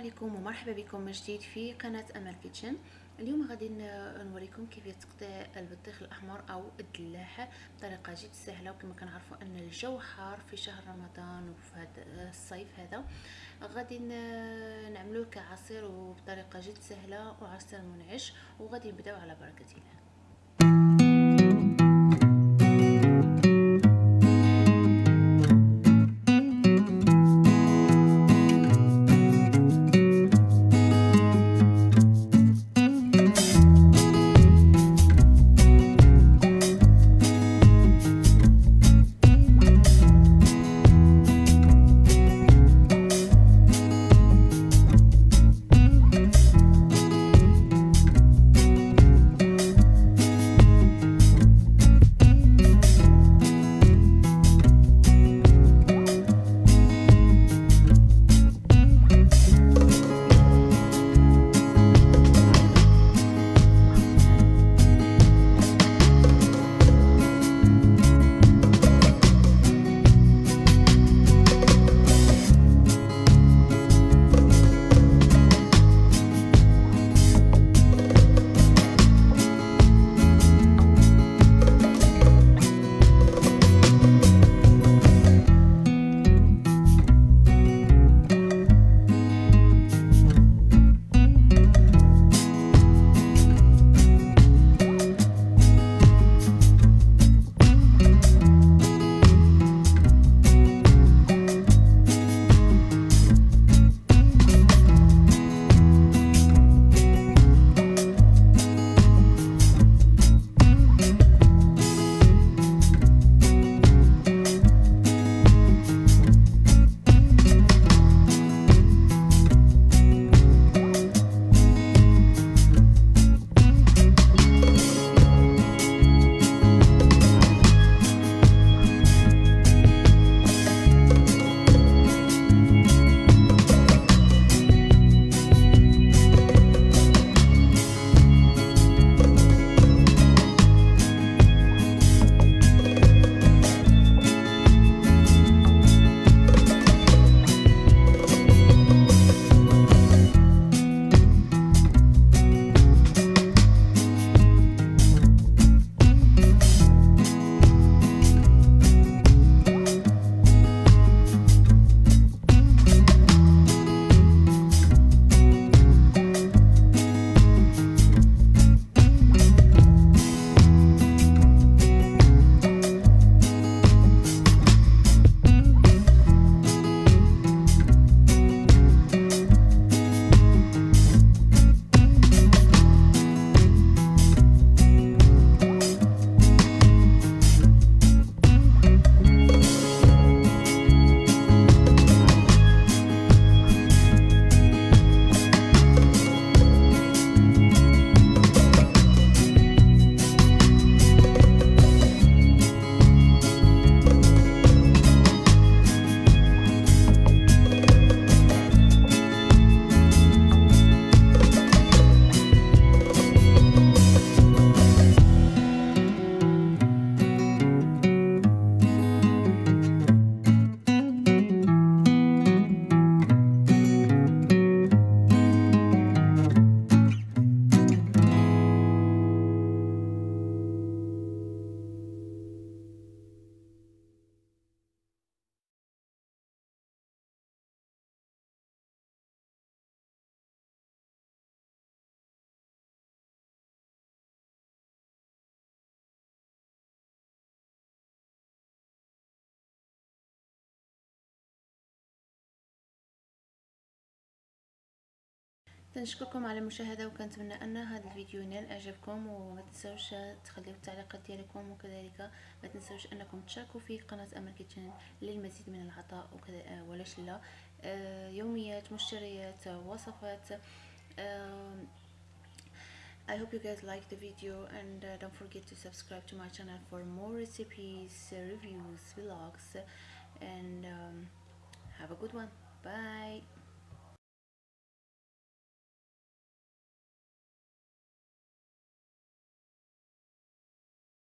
عليكم ومرحبا بكم من جديد في قناة أمل كيتشن اليوم غادي نوريكم كيفية تقطيع البطيخ الأحمر أو الدلاحة بطريقة جد سهلة وكما كنعرفوا أن الجو حار في شهر رمضان وفي هذا الصيف هذا. غادي نعملوه كعصير وبطريقة جد سهلة وعصير منعش وغادي نبداو على بركة الله. تنشكركم على المشاهدة وكنتمنى أن هذا الفيديو ينال إعجابكم وما تنسوش تخليو التعليقات ديالكم وكذلك ما تنسوش أنكم تشاركوا في قناة أمل كيتشن للمزيد من العطاء وكذا ولاش لا آه، يوميات مشتريات وصفات I hope you guys like the video and uh, don't forget to subscribe to my channel for more recipes, uh, reviews, vlogs and um, have a good one. Bye!